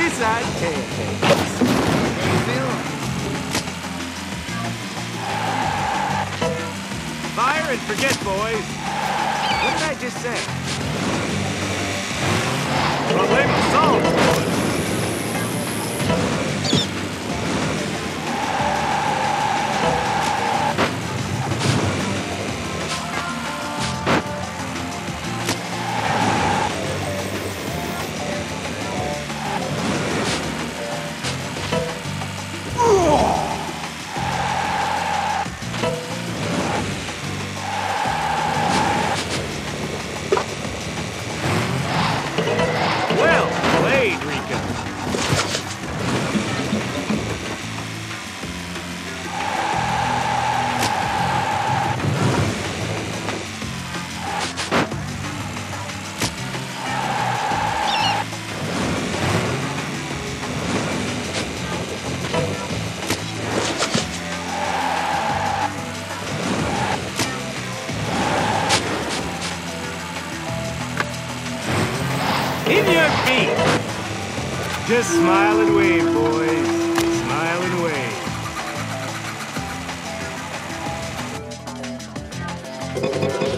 fried pancakes. How? Fire and forget, boys. What did I just say? Played, Rico. In your feet. Just smile and wave, boys. Smile and wave.